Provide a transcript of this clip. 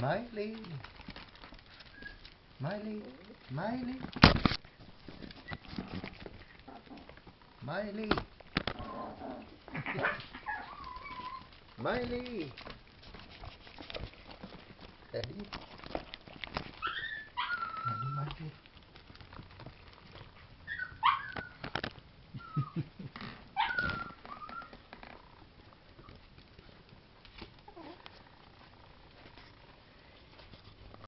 Miley. Miley. Miley. Miley. Miley. Daddy.